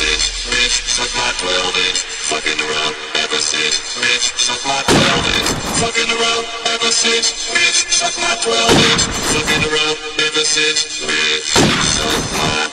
since, bitch, suck my 12 inch. Fucking around ever since, bitch, suck my 12 inch. Fucking around ever since, bitch, suck my 12 inch. Fucking around ever since, bitch, suck my